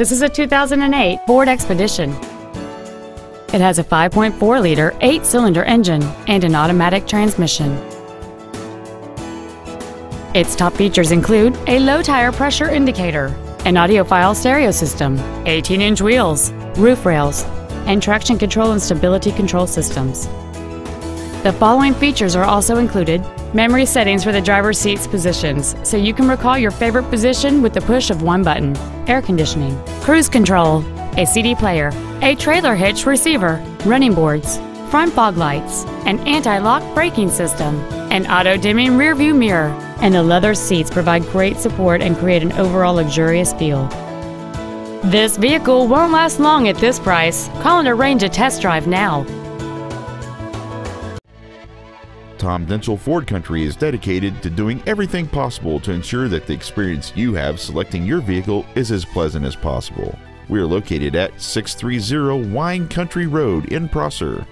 This is a 2008 Ford Expedition. It has a 5.4-liter, eight-cylinder engine and an automatic transmission. Its top features include a low tire pressure indicator, an audiophile stereo system, 18-inch wheels, roof rails, and traction control and stability control systems. The following features are also included memory settings for the driver's seat's positions, so you can recall your favorite position with the push of one button, air conditioning, cruise control, a CD player, a trailer hitch receiver, running boards, front fog lights, an anti-lock braking system, an auto-dimming rearview mirror, and the leather seats provide great support and create an overall luxurious feel. This vehicle won't last long at this price. Call and arrange a test drive now. Tom Denchel Ford Country is dedicated to doing everything possible to ensure that the experience you have selecting your vehicle is as pleasant as possible. We are located at 630 Wine Country Road in Prosser.